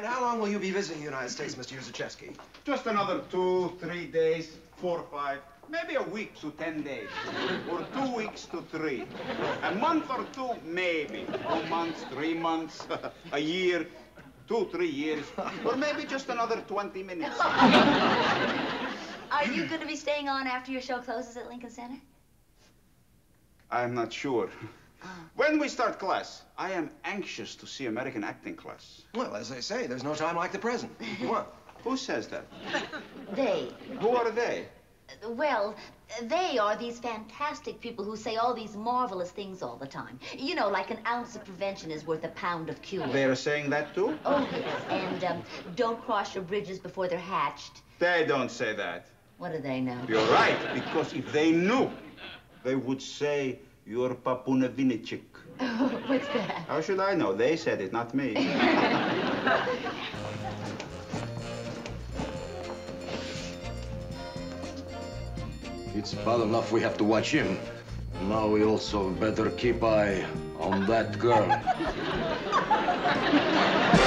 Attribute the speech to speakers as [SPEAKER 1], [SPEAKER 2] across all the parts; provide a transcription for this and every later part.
[SPEAKER 1] And how long will you be visiting the United States, Mr. Yuzachevsky?
[SPEAKER 2] Just another two, three days, four, five, maybe a week to ten days. Or two weeks to three. A month or two, maybe. Two months, three months, a year, two, three years. Or maybe just another 20 minutes.
[SPEAKER 3] Are you going to be staying on after your show closes at Lincoln Center?
[SPEAKER 2] I'm not sure. When we start class, I am anxious to see American acting class.
[SPEAKER 1] Well, as they say, there's no time like the present. Come on.
[SPEAKER 2] Who says that?
[SPEAKER 3] They.
[SPEAKER 2] Who are they?
[SPEAKER 3] Well, they are these fantastic people who say all these marvelous things all the time. You know, like an ounce of prevention is worth a pound of cure.
[SPEAKER 2] They're saying that too?
[SPEAKER 3] Oh, yes. And um, don't cross your bridges before they're hatched.
[SPEAKER 2] They don't say that.
[SPEAKER 3] What do they know?
[SPEAKER 2] You're right, because if they knew, they would say you're Papuna Vinichik.
[SPEAKER 3] What's that?
[SPEAKER 2] How should I know? They said it, not me.
[SPEAKER 4] It's bad enough we have to watch him. Now we also better keep eye on that girl.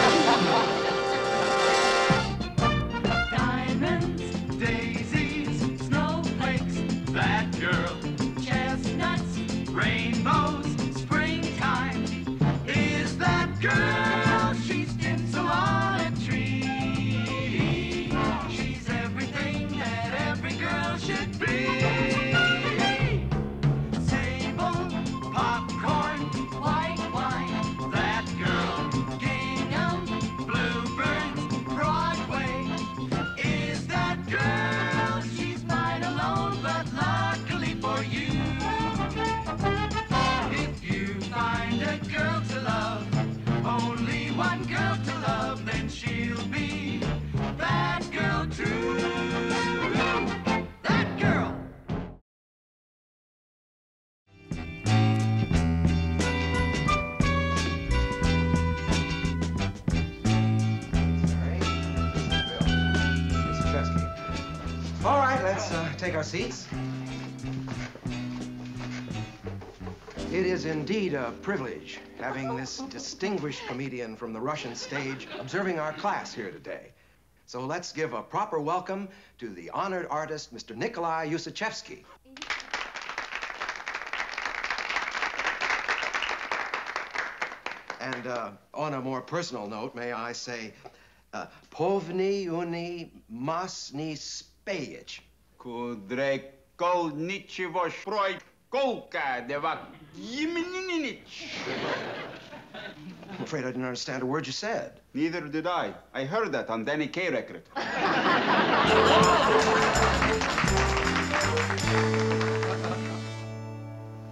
[SPEAKER 1] All right, let's uh, take our seats. It is indeed a privilege having this distinguished comedian from the Russian stage observing our class here today. So let's give a proper welcome to the honored artist, Mr. Nikolai Yusachevsky. And uh, on a more personal note, may I say, uh, povni uni masni spejich.
[SPEAKER 2] Kudre kol ničevo šproj kolka deva.
[SPEAKER 1] I'm afraid I didn't understand a word you said.
[SPEAKER 2] Neither did I. I heard that on Danny Kaye record.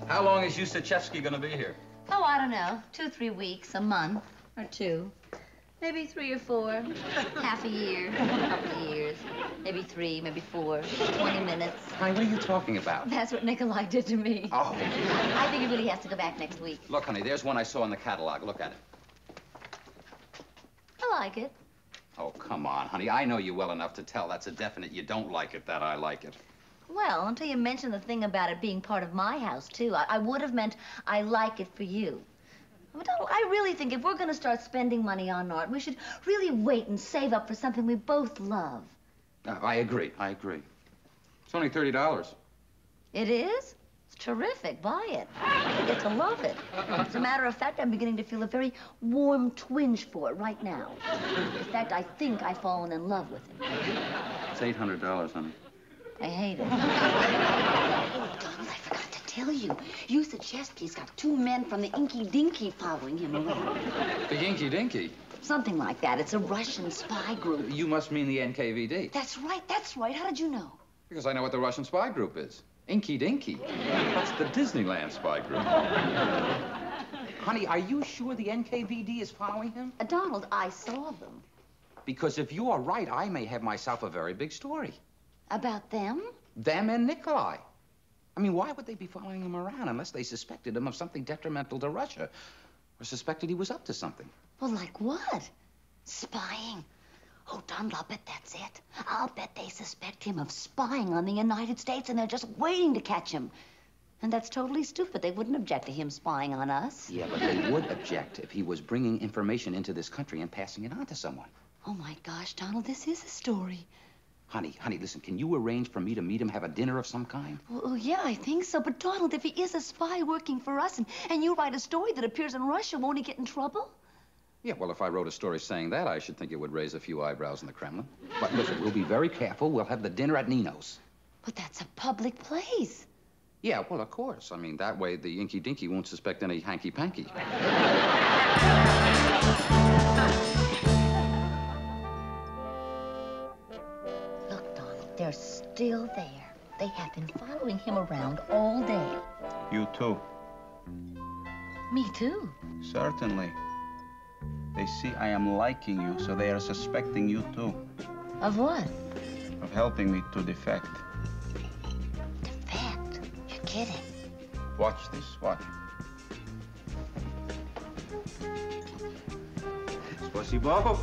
[SPEAKER 5] How long is Yusachevsky going to be here?
[SPEAKER 3] Oh, I don't know. Two, three weeks, a month, or two. Maybe three or four. Half a year, a couple of years. Maybe three, maybe four. 20 minutes.
[SPEAKER 5] Honey, what are you talking about?
[SPEAKER 3] That's what Nikolai did to me.
[SPEAKER 5] Oh.
[SPEAKER 3] I think he really has to go back next week.
[SPEAKER 5] Look, honey, there's one I saw in the catalog. Look at it.
[SPEAKER 3] I like it.
[SPEAKER 5] Oh, come on, honey. I know you well enough to tell that's a definite you don't like it, that I like it.
[SPEAKER 3] Well, until you mentioned the thing about it being part of my house, too, I, I would have meant I like it for you. But Donald, I really think if we're going to start spending money on art, we should really wait and save up for something we both love.
[SPEAKER 5] Uh, I agree. I agree. It's only $30.
[SPEAKER 3] It is? It's terrific. Buy it. You get to love it. As a matter of fact, I'm beginning to feel a very warm twinge for it right now. In fact, I think I've fallen in love with it.
[SPEAKER 5] It's $800, honey.
[SPEAKER 3] I hate it. Donald, I forgot to tell you. Yusachevsky's got two men from the Inky Dinky following him around.
[SPEAKER 5] The Inky Dinky.
[SPEAKER 3] Something like that. It's a Russian spy group.
[SPEAKER 5] You must mean the NKVD.
[SPEAKER 3] That's right, that's right. How did you know?
[SPEAKER 5] Because I know what the Russian spy group is. Inky Dinky. That's the Disneyland spy group. Honey, are you sure the NKVD is following him?
[SPEAKER 3] Uh, Donald, I saw them.
[SPEAKER 5] Because if you are right, I may have myself a very big story.
[SPEAKER 3] About them?
[SPEAKER 5] Them and Nikolai. I mean, why would they be following him around unless they suspected him of something detrimental to Russia or suspected he was up to something?
[SPEAKER 3] Well, like what? Spying? Oh, Donald, I'll bet that's it. I'll bet they suspect him of spying on the United States and they're just waiting to catch him. And that's totally stupid. They wouldn't object to him spying on us.
[SPEAKER 5] Yeah, but they would object if he was bringing information into this country and passing it on to someone.
[SPEAKER 3] Oh my gosh, Donald, this is a story.
[SPEAKER 5] Honey, honey, listen, can you arrange for me to meet him, have a dinner of some kind?
[SPEAKER 3] Well, yeah, I think so. But Donald, if he is a spy working for us and, and you write a story that appears in Russia, won't he get in trouble?
[SPEAKER 5] Yeah, well, if I wrote a story saying that, I should think it would raise a few eyebrows in the Kremlin. But listen, we'll be very careful. We'll have the dinner at Nino's.
[SPEAKER 3] But that's a public place.
[SPEAKER 5] Yeah, well, of course. I mean, that way the Inky Dinky won't suspect any hanky
[SPEAKER 3] they're still there. They have been following him around all day.
[SPEAKER 2] You too.
[SPEAKER 3] Me too.
[SPEAKER 2] Certainly. They see I am liking you, so they are suspecting you too
[SPEAKER 3] Of what?
[SPEAKER 2] of helping me to defect.
[SPEAKER 3] Defect. You're kidding.
[SPEAKER 2] Watch this, watch. Спасибо.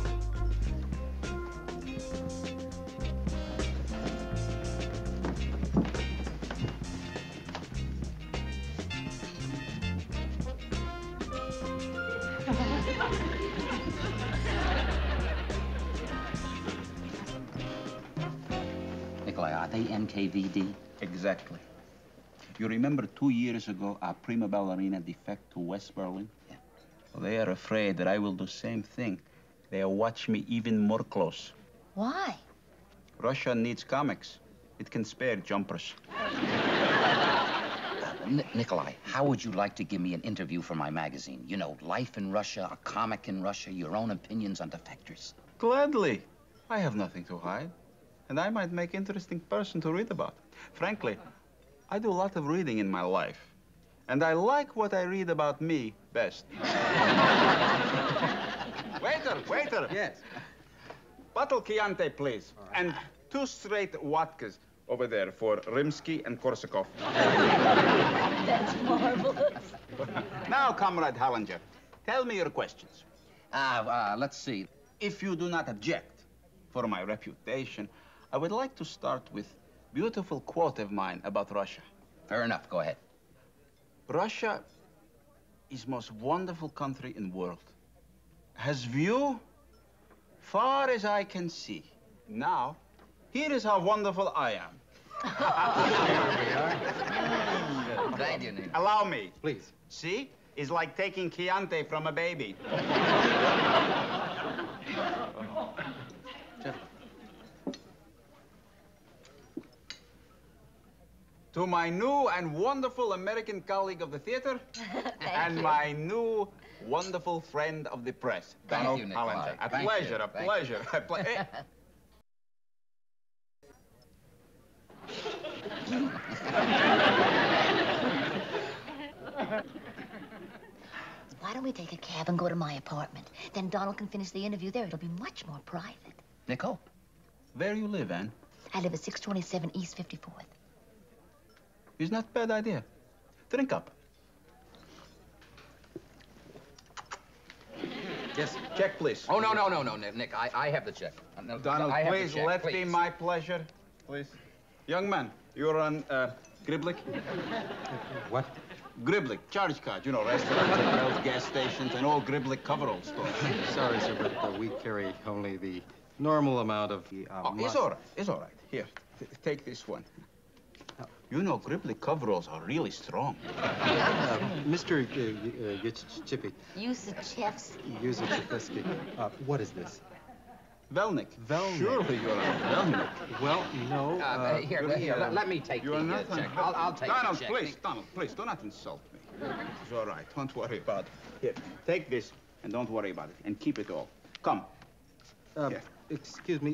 [SPEAKER 5] Are they NKVD?
[SPEAKER 2] Exactly. You remember two years ago our prima ballerina defect to West Berlin?
[SPEAKER 5] Yeah.
[SPEAKER 2] Well, they are afraid that I will do same thing. They watch me even more close.
[SPEAKER 3] Why?
[SPEAKER 2] Russia needs comics. It can spare jumpers.
[SPEAKER 5] Uh, N- Nikolai, how would you like to give me an interview for my magazine? You know, life in Russia, a comic in Russia, your own opinions on defectors.
[SPEAKER 2] Gladly. I have nothing to hide. And I might make interesting person to read about. Frankly, I do a lot of reading in my life. And I like what I read about me best. waiter, waiter.
[SPEAKER 1] Yes.
[SPEAKER 2] Bottle Chianti, please. And two straight vodkas over there for Rimsky and Korsakov.
[SPEAKER 3] That's marvelous.
[SPEAKER 2] now, Comrade Hollinger, tell me your questions.
[SPEAKER 5] Ah, uh, let's see.
[SPEAKER 2] If you do not object for my reputation, I would like to start with beautiful quote of mine about Russia.
[SPEAKER 5] Fair enough, go ahead.
[SPEAKER 2] Russia is most wonderful country in world. Has view far as I can see. Now, here is how wonderful I am.
[SPEAKER 5] Thank you.
[SPEAKER 2] Allow me.
[SPEAKER 1] Please.
[SPEAKER 2] See? It's like taking Chianti from a baby. to my new and wonderful American colleague of the theater and
[SPEAKER 3] you.
[SPEAKER 2] my new wonderful friend of the press,
[SPEAKER 5] Thank
[SPEAKER 2] Donald
[SPEAKER 5] you, Nikolai.
[SPEAKER 2] Hollinger. A
[SPEAKER 5] Thank
[SPEAKER 2] pleasure,
[SPEAKER 5] you.
[SPEAKER 2] a
[SPEAKER 5] Thank
[SPEAKER 2] pleasure, a ple- eh,
[SPEAKER 3] Why don't we take a cab and go to my apartment? Then Donald can finish the interview there. It'll be much more private.
[SPEAKER 5] Nicole,
[SPEAKER 2] Where do you live, Ann?
[SPEAKER 3] I live at 627 East 54th.
[SPEAKER 2] It's not bad idea. Drink up.
[SPEAKER 1] Yes.
[SPEAKER 2] Check, please.
[SPEAKER 5] Oh, no, no, no, no, Nick. I, I have the check. Uh, no,
[SPEAKER 2] Donald,
[SPEAKER 5] I
[SPEAKER 2] please
[SPEAKER 5] check,
[SPEAKER 2] let me
[SPEAKER 5] please.
[SPEAKER 2] my pleasure. Please. Young man, you're on uh, Griblik?
[SPEAKER 1] What?
[SPEAKER 2] Griblik, charge card, you know, restaurants, hotels, gas stations, and all Griblik coverall stores.
[SPEAKER 6] Sorry, sir, but uh, we carry only the normal amount of. Uh,
[SPEAKER 2] Oh, it's all right, it's all right. Here, take this one. You know, Griblik coveralls are really strong.
[SPEAKER 6] Uh, Mr. Uh, Yichipik,
[SPEAKER 3] Yusachevsky.
[SPEAKER 6] Yuzachevsky, uh, what is this?
[SPEAKER 2] Velnik.
[SPEAKER 6] Velnik.
[SPEAKER 2] Surely you're a Velnik.
[SPEAKER 6] Well, no.
[SPEAKER 5] Uh,
[SPEAKER 6] Uh,
[SPEAKER 5] here,
[SPEAKER 6] really,
[SPEAKER 5] here,
[SPEAKER 6] uh,
[SPEAKER 5] let, let me take
[SPEAKER 2] You
[SPEAKER 5] the
[SPEAKER 2] are
[SPEAKER 5] uh, check. I'll, I'll take
[SPEAKER 2] Donald,
[SPEAKER 5] the check.
[SPEAKER 2] please, Donald, please, do not insult me. It's all right. Don't worry about it. Here, take this, and don't worry about it, and keep it all. Come.
[SPEAKER 6] uh,
[SPEAKER 2] Yeah.
[SPEAKER 6] Excuse me.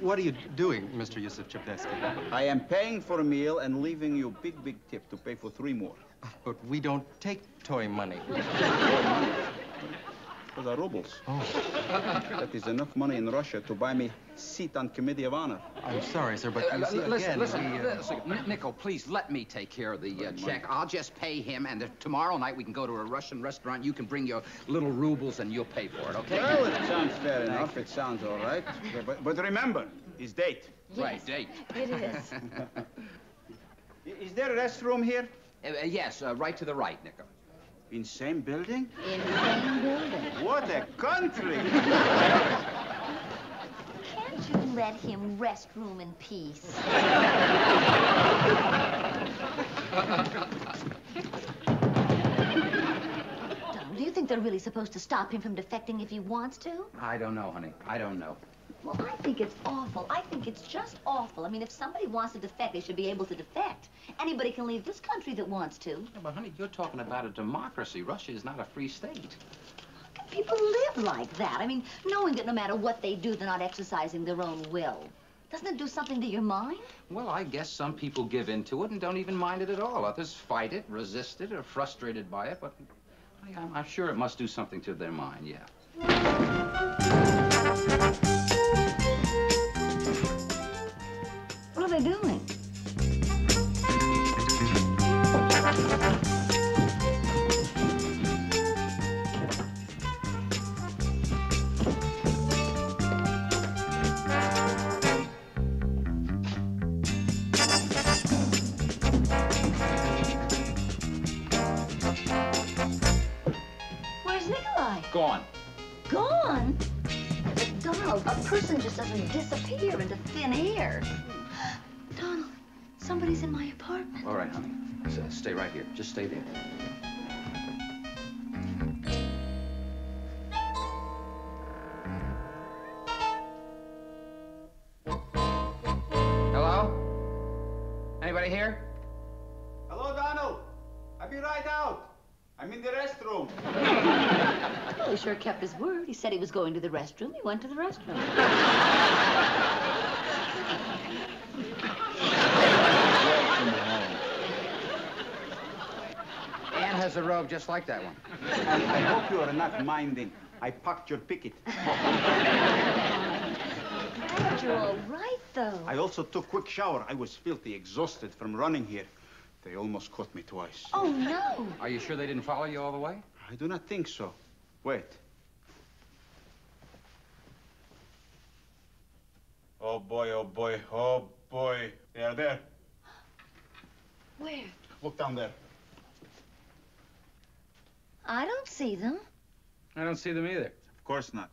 [SPEAKER 6] What are you doing, Mr. Yusuf Yusachevsky?
[SPEAKER 2] I am paying for a meal and leaving you big, big tip to pay for three more.
[SPEAKER 6] But we don't take toy money.
[SPEAKER 2] Those are rubles. Oh. that is enough money in Russia to buy me seat on Committee of Honor.
[SPEAKER 6] I'm sorry, sir, but
[SPEAKER 5] Uh,
[SPEAKER 6] you see,
[SPEAKER 5] listen,
[SPEAKER 6] again,
[SPEAKER 5] listen,
[SPEAKER 6] we, uh,
[SPEAKER 5] listen, N- Nico, please let me take care of the uh, check. I'll just pay him, and if tomorrow night we can go to a Russian restaurant. You can bring your little rubles, and you'll pay for it, okay?
[SPEAKER 2] Well, it sounds fair enough. It sounds all right. But, but remember, his date.
[SPEAKER 5] Right, date.
[SPEAKER 3] It is.
[SPEAKER 2] Is there a restroom here?
[SPEAKER 5] Uh, yes, uh, right to the right, Nico.
[SPEAKER 2] In same building?
[SPEAKER 3] In same building.
[SPEAKER 2] What a country!
[SPEAKER 3] Can't you let him rest room in peace? Donald, do you think they're really supposed to stop him from defecting if he wants to?
[SPEAKER 5] I don't know, honey. I don't know.
[SPEAKER 3] Well, I think it's awful. I think it's just awful. I mean, if somebody wants to defect, they should be able to defect. Anybody can leave this country that wants to.
[SPEAKER 5] Yeah, but, honey, you're talking about a democracy. Russia is not a free state.
[SPEAKER 3] How can people live like that? I mean, knowing that no matter what they do, they're not exercising their own will. Doesn't it do something to your mind?
[SPEAKER 5] Well, I guess some people give in to it and don't even mind it at all. Others fight it, resist it, or frustrated by it, but I- I'm, I'm sure it must do something to their mind, yeah.
[SPEAKER 3] Doing? Where's Nikolai?
[SPEAKER 5] Gone.
[SPEAKER 3] Gone? Donald, a person just doesn't disappear into thin air. Donald, somebody's in my apartment.
[SPEAKER 5] All right, honey. S- stay right here. Just stay there. Hello? Anybody here?
[SPEAKER 2] Hello, Donald. I'll be right out. I'm in the restroom.
[SPEAKER 3] Well, he sure kept his word. He said he was going to the restroom. He went to the restroom.
[SPEAKER 5] has a robe just like that one.
[SPEAKER 2] I hope you are not minding. I packed your picket.
[SPEAKER 3] Glad you're all right, though.
[SPEAKER 2] I also took quick shower. I was filthy exhausted from running here. They almost caught me twice.
[SPEAKER 3] Oh, no.
[SPEAKER 5] Are you sure they didn't follow you all the way?
[SPEAKER 2] I do not think so. Wait. Oh boy, oh boy, oh boy. They are there.
[SPEAKER 3] Where?
[SPEAKER 2] Look down there.
[SPEAKER 3] I don't see them.
[SPEAKER 5] I don't see them either.
[SPEAKER 2] Of course not.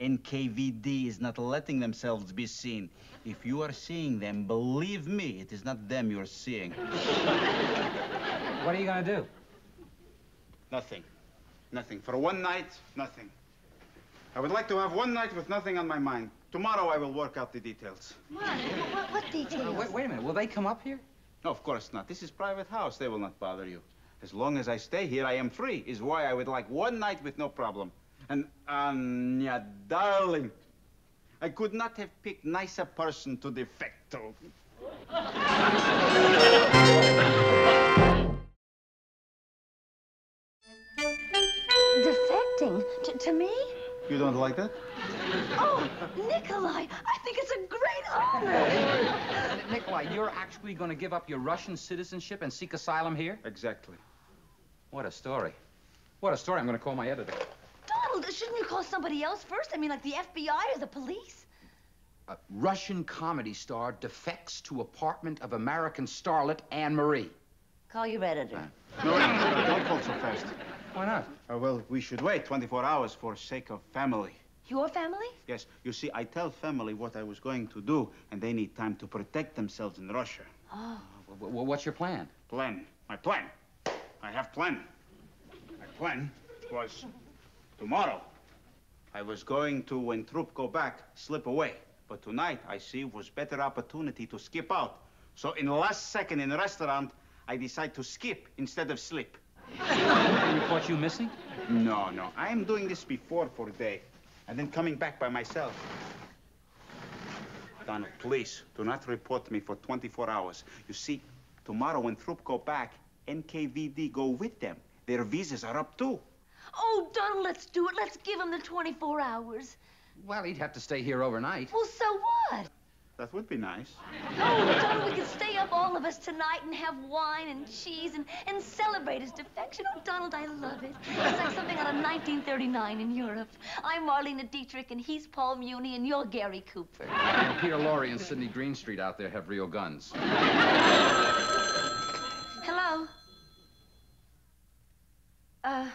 [SPEAKER 2] NKVD is not letting themselves be seen. If you are seeing them, believe me, it is not them you are seeing.
[SPEAKER 5] What are you gonna do?
[SPEAKER 2] Nothing. Nothing. For one night, nothing. I would like to have one night with nothing on my mind. Tomorrow I will work out the details.
[SPEAKER 3] What? What, what details?
[SPEAKER 5] Uh, wait, wait a minute. Will they come up here?
[SPEAKER 2] No, of course not. This is private house. They will not bother you. As long as I stay here, I am free, is why I would like one night with no problem. And Anya, darling, I could not have picked nicer person to defect to.
[SPEAKER 3] Defecting? To, to me?
[SPEAKER 2] You don't like that?
[SPEAKER 3] Oh, Nikolai, I think it's a great honor.
[SPEAKER 5] Nikolai, you're actually gonna give up your Russian citizenship and seek asylum here?
[SPEAKER 2] Exactly.
[SPEAKER 5] What a story. What a story. I'm gonna call my editor.
[SPEAKER 3] Donald, shouldn't you call somebody else first? I mean, like the FBI or the police?
[SPEAKER 5] A Russian comedy star defects to apartment of American starlet Ann Marie.
[SPEAKER 3] Call your editor.
[SPEAKER 2] No, no, no, don't call so fast.
[SPEAKER 5] Why not?
[SPEAKER 2] Uh, well, we should wait 24 hours for sake of family.
[SPEAKER 3] Your family?
[SPEAKER 2] Yes, you see, I tell family what I was going to do, and they need time to protect themselves in Russia.
[SPEAKER 3] Oh.
[SPEAKER 5] W- w- what's your plan?
[SPEAKER 2] Plan. My plan. I have plan. My plan was tomorrow. I was going to, when troop go back, slip away. But tonight, I see, was better opportunity to skip out. So in the last second in the restaurant, I decide to skip instead of slip.
[SPEAKER 5] They report you missing?
[SPEAKER 2] No, no. I am doing this before for a day, and then coming back by myself. Donald, please, do not report me for 24 hours. You see, tomorrow when troop go back, NKVD go with them. Their visas are up too.
[SPEAKER 3] Oh, Donald, let's do it. Let's give him the 24 hours.
[SPEAKER 5] Well, he'd have to stay here overnight.
[SPEAKER 3] Well, so what?
[SPEAKER 2] That would be nice.
[SPEAKER 3] Oh, Donald, we could stay up all of us tonight and have wine and cheese and, and celebrate his defection. Oh, Donald, I love it. It's like something out of 1939 in Europe. I'm Marlene Dietrich, and he's Paul Muni, and you're Gary Cooper.
[SPEAKER 5] And Peter Lorre and Sidney Greenstreet out there have real guns.
[SPEAKER 3] Hello? Uh,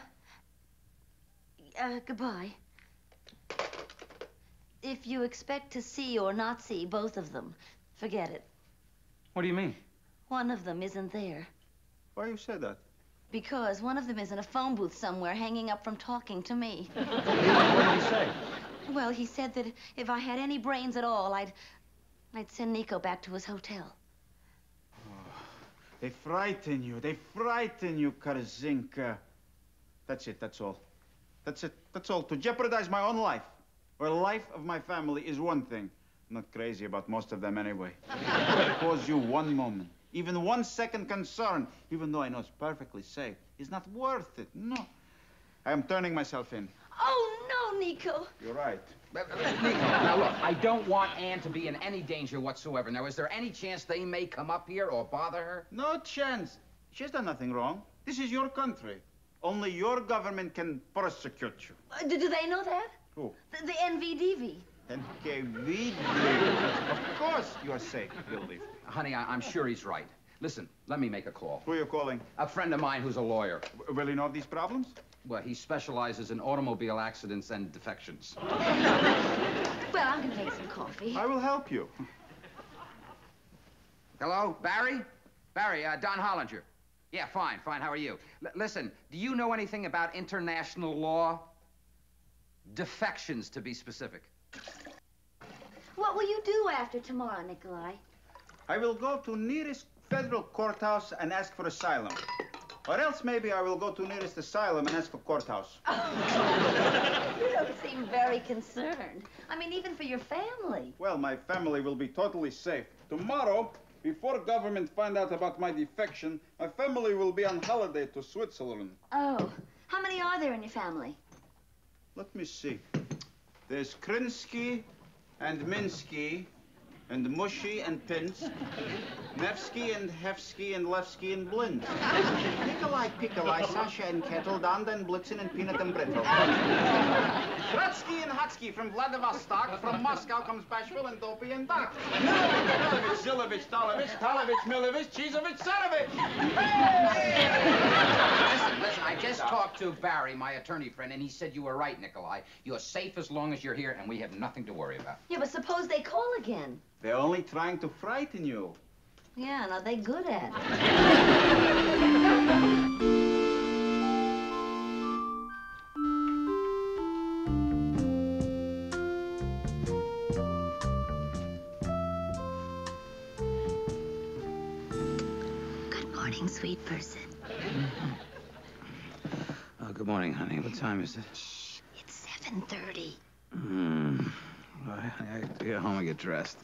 [SPEAKER 3] uh, goodbye. If you expect to see or not see both of them, forget it.
[SPEAKER 5] What do you mean?
[SPEAKER 3] One of them isn't there.
[SPEAKER 2] Why you say that?
[SPEAKER 3] Because one of them is in a phone booth somewhere, hanging up from talking to me.
[SPEAKER 5] What did he say?
[SPEAKER 3] Well, he said that if I had any brains at all, I'd, I'd send Nico back to his hotel.
[SPEAKER 2] Oh, They frighten you. They frighten you, Karzinka. That's it. That's all. That's it. That's all. To jeopardize my own life or the life of my family is one thing. I'm not crazy about most of them anyway. Cause you one moment, even one second concern, even though I know it's perfectly safe, is not worth it. No. I am turning myself in.
[SPEAKER 3] Oh, no, Nico.
[SPEAKER 2] You're right.
[SPEAKER 5] Nico, now look, I don't want Ann to be in any danger whatsoever. Now, is there any chance they may come up here or bother her?
[SPEAKER 2] No chance. She's done nothing wrong. This is your country. Only your government can prosecute you.
[SPEAKER 3] Uh, do, do they know that?
[SPEAKER 2] Who?
[SPEAKER 3] The, the NVDV.
[SPEAKER 2] NKVD. of course you are safe, believe.
[SPEAKER 5] Honey, I- I'm sure he's right. Listen, let me make a call.
[SPEAKER 2] Who are you calling?
[SPEAKER 5] A friend of mine who's a lawyer.
[SPEAKER 2] W- Will he know of these problems?
[SPEAKER 5] Well, he specializes in automobile accidents and defections.
[SPEAKER 3] Well, I'm gonna make some coffee.
[SPEAKER 2] I will help you.
[SPEAKER 5] Hello, Barry? Barry, uh, Don Hollinger. Yeah, fine, fine. How are you? L- listen, do you know anything about international law? Defections, to be specific.
[SPEAKER 3] What will you do after tomorrow, Nikolai?
[SPEAKER 2] I will go to nearest federal courthouse and ask for asylum. Or else maybe I will go to nearest asylum and ask for courthouse. Oh.
[SPEAKER 3] You don't seem very concerned. I mean, even for your family.
[SPEAKER 2] Well, my family will be totally safe. Tomorrow, before government find out about my defection, my family will be on holiday to Switzerland.
[SPEAKER 3] Oh, how many are there in your family?
[SPEAKER 2] Let me see. There's Krinsky and Minsky and Mushy and Pinsk, Nevsky and Hefsky and Levsky and Blind. Nikolai Pikolai, Sasha and Kettle, Donder and Blitzen and Peanut and Brittle. Trotsky and Hotsky from Vladivostok, from Moscow comes Bashful and Dopey and Doc. Milovich, Zilovich, Tolovich, Tolovich, Milovich, Cheesovich, Sonovich.
[SPEAKER 5] Listen, listen, I just talked to Barry, my attorney friend, and he said you were right, Nikolai. You're safe as long as you're here, and we have nothing to worry about.
[SPEAKER 3] Yeah, but suppose they call again.
[SPEAKER 2] They're only trying to frighten you.
[SPEAKER 3] Yeah, and are they good at it? Good morning, sweet person.
[SPEAKER 5] Oh, good morning, honey. What time is it?
[SPEAKER 3] It's 7.30.
[SPEAKER 5] Hmm. Well, I, I have to get home and get dressed.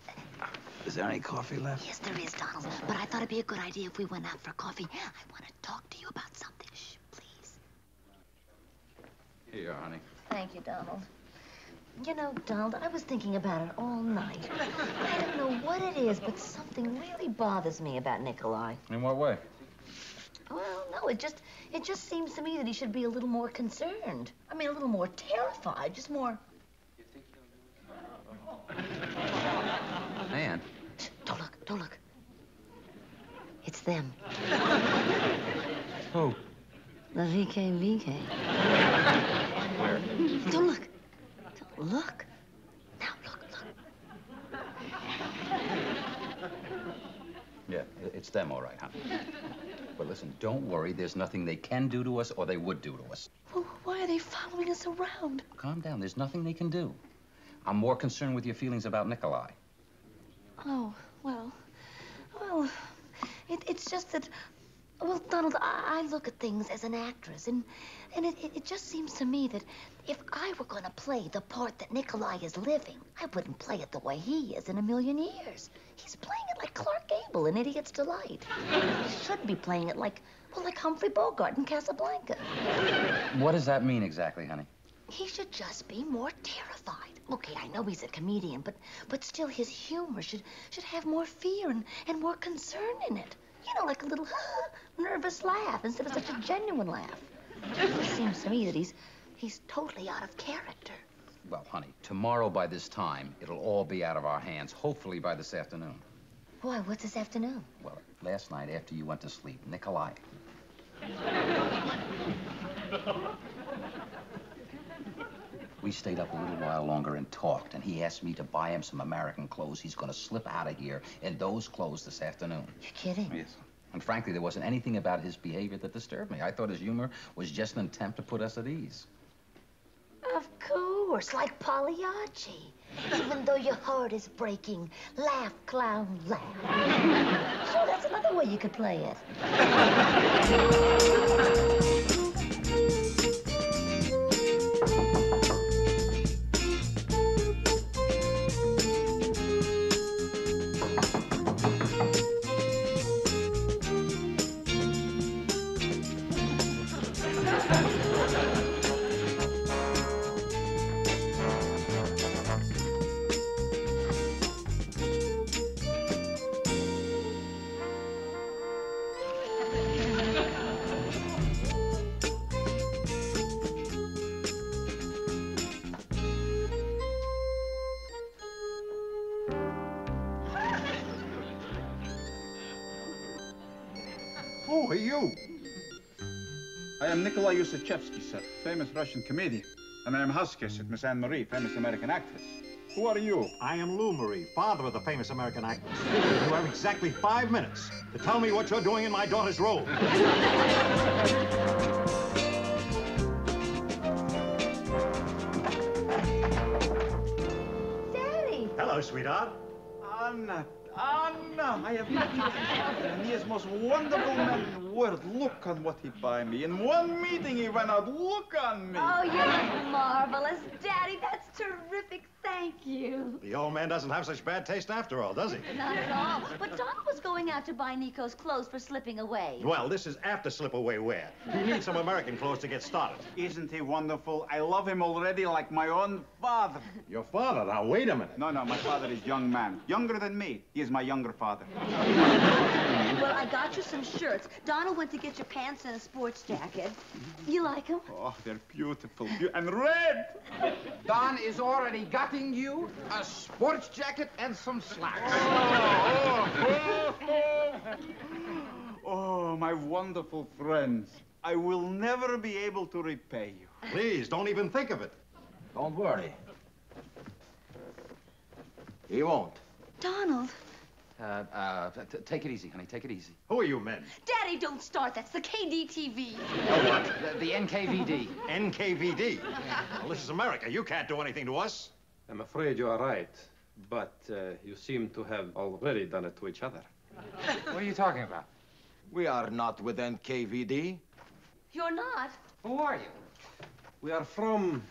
[SPEAKER 5] Is there any coffee left?
[SPEAKER 3] Yes, there is, Donald. But I thought it'd be a good idea if we went out for coffee. I want to talk to you about something. Shh, please.
[SPEAKER 5] Here you are, honey.
[SPEAKER 3] Thank you, Donald. You know, Donald, I was thinking about it all night. I don't know what it is, but something really bothers me about Nikolai.
[SPEAKER 5] In what way?
[SPEAKER 3] Well, no, it just it just seems to me that he should be a little more concerned. I mean, a little more terrified, just more.
[SPEAKER 5] Ann.
[SPEAKER 3] Shh, don't look. It's them,
[SPEAKER 5] Who? Oh.
[SPEAKER 3] the VKVK.
[SPEAKER 5] Where?
[SPEAKER 3] Don't look. Don't look. Now look, look.
[SPEAKER 5] Yeah, it's them, all right, honey. But listen, don't worry. There's nothing they can do to us or they would do to us.
[SPEAKER 3] Well, why are they following us around?
[SPEAKER 5] Calm down. There's nothing they can do. I'm more concerned with your feelings about Nikolai.
[SPEAKER 3] Oh, well, well, it, it's just that, well, Donald, I, I look at things as an actress, and and it, it, it just seems to me that if I were going to play the part that Nikolai is living, I wouldn't play it the way he is in a million years. He's playing it like Clark Gable in Idiot's Delight. He should be playing it like, well, like Humphrey Bogart in Casablanca.
[SPEAKER 5] What does that mean exactly, honey?
[SPEAKER 3] He should just be more terrified. Okay, I know he's a comedian, but but still his humor should should have more fear and, and more concern in it. You know, like a little nervous laugh instead of such a genuine laugh. It seems to me that he's he's totally out of character.
[SPEAKER 5] Well, honey, tomorrow by this time, it'll all be out of our hands, hopefully by this afternoon.
[SPEAKER 3] Why, what's this afternoon?
[SPEAKER 5] Well, last night after you went to sleep, Nikolai. We stayed up a little while longer and talked, and he asked me to buy him some American clothes. He's going to slip out of here in those clothes this afternoon.
[SPEAKER 3] You're kidding.
[SPEAKER 5] Yes. And frankly, there wasn't anything about his behavior that disturbed me. I thought his humor was just an attempt to put us at ease.
[SPEAKER 3] Of course, like Pagliacci. Even though your heart is breaking, laugh, clown, laugh. sure, that's another way you could play it.
[SPEAKER 2] Who are you? I am Nikolai Yusachevsky, sir, famous Russian comedian. And I am houseguest at Miss Ann Marie, famous American actress. Who are you?
[SPEAKER 7] I am Lou Marie, father of the famous American actress. You have exactly five minutes to tell me what you're doing in my daughter's role.
[SPEAKER 3] Daddy!
[SPEAKER 7] Hello, sweetheart.
[SPEAKER 2] Anna, Anna, I have your father, and he is most wonderful man in the world. Look on what he buy me. In one meeting, he went out. Look on me.
[SPEAKER 3] Oh, you're marvelous. Daddy, that's terrific. Thank you.
[SPEAKER 7] The old man doesn't have such bad taste after all, does he?
[SPEAKER 3] Not at all. But Donald was going out to buy Nico's clothes for slipping away.
[SPEAKER 7] Well, this is after slip-away wear. You need some American clothes to get started.
[SPEAKER 2] Isn't he wonderful? I love him already like my own father.
[SPEAKER 7] Your father? Now, wait a minute.
[SPEAKER 2] No, no, my father is young man. Younger than me. He is my younger father.
[SPEAKER 3] Well, I got you some shirts. Donald went to get your pants and a sports jacket. You like them?
[SPEAKER 2] Oh, they're beautiful. Beau- and red!
[SPEAKER 5] Don is already gutting you a sports jacket and some slacks.
[SPEAKER 2] Oh, oh, my wonderful friends. I will never be able to repay you.
[SPEAKER 7] Please, don't even think of it.
[SPEAKER 4] Don't worry. He won't.
[SPEAKER 3] Donald.
[SPEAKER 5] Uh, uh, t- t- take it easy, honey. Take it easy.
[SPEAKER 7] Who are you men?
[SPEAKER 3] Daddy, don't start. That's the KDTV.
[SPEAKER 7] Oh, what?
[SPEAKER 5] The, the NKVD.
[SPEAKER 7] NKVD. Well, this is America. You can't do anything to us.
[SPEAKER 6] I'm afraid you are right, but uh, you seem to have already done it to each other.
[SPEAKER 5] What are you talking about?
[SPEAKER 4] We are not with NKVD.
[SPEAKER 3] You're not.
[SPEAKER 5] Who are you?
[SPEAKER 6] We are from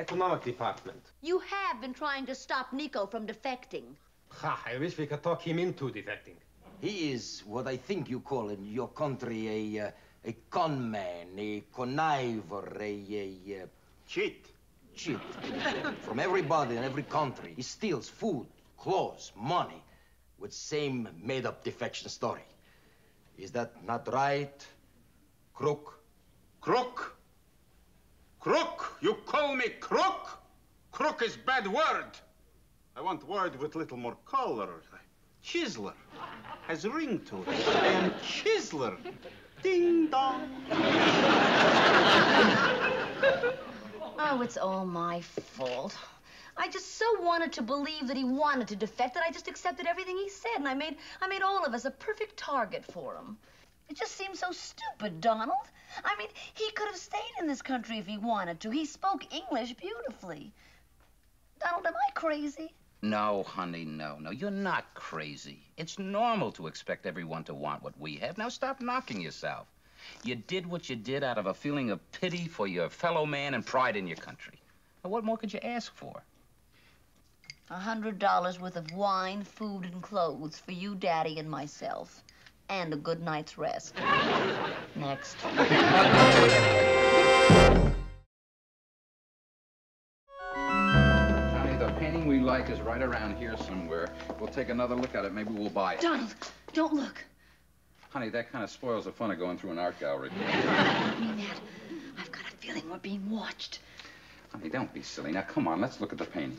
[SPEAKER 6] economic department.
[SPEAKER 3] You have been trying to stop Nico from defecting.
[SPEAKER 6] Ha, I wish we could talk him into defecting.
[SPEAKER 4] He is what I think you call in your country a, uh, a con man, a conniver, a, a uh,
[SPEAKER 2] Cheat.
[SPEAKER 4] cheat. From everybody in every country, he steals food, clothes, money, with same made-up defection story. Is that not right, Crook?
[SPEAKER 2] Crook? Crook? You call me crook? Crook is bad word. I want word with little more color. Chiseler. Has a ring to it. I am chiseler. Ding dong.
[SPEAKER 3] Oh, it's all my fault. I just so wanted to believe that he wanted to defect that I just accepted everything he said, and I made I made all of us a perfect target for him. It just seems so stupid, Donald. I mean, he could have stayed in this country if he wanted to. He spoke English beautifully. Donald, am I crazy?
[SPEAKER 5] No, honey, no, no. You're not crazy. It's normal to expect everyone to want what we have. Now stop knocking yourself. You did what you did out of a feeling of pity for your fellow man and pride in your country. Now, what more could you ask for?
[SPEAKER 3] A hundred dollars worth of wine, food, and clothes for you, Daddy, and myself. And a good night's rest. Next.
[SPEAKER 5] Is right around here somewhere. We'll take another look at it. Maybe we'll buy it.
[SPEAKER 3] Donald, don't look.
[SPEAKER 5] Honey, that kind of spoils the fun of going through an art gallery.
[SPEAKER 3] I mean that. I've got a feeling we're being watched.
[SPEAKER 5] Honey, don't be silly. Now, come on, let's look at the painting.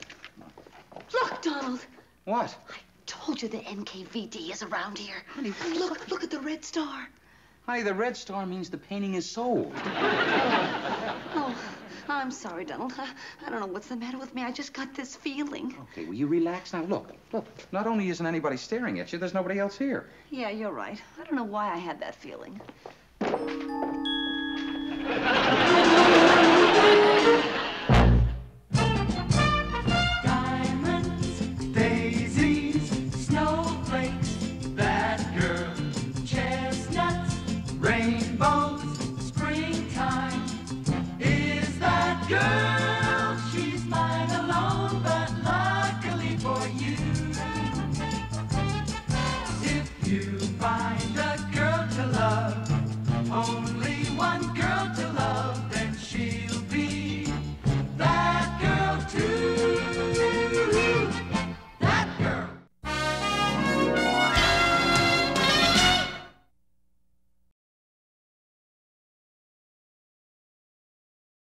[SPEAKER 3] Look, Donald.
[SPEAKER 5] What?
[SPEAKER 3] I told you the NKVD is around here. Honey, look, look at the red star.
[SPEAKER 5] Honey, the red star means the painting is sold.
[SPEAKER 4] I'm sorry, Donald. I, I don't know what's the matter with me. I just got this feeling.
[SPEAKER 5] Okay, will you relax now? Look, look. Not only isn't anybody staring at you, there's nobody else here.
[SPEAKER 4] Yeah, you're right. I don't know why I had that feeling.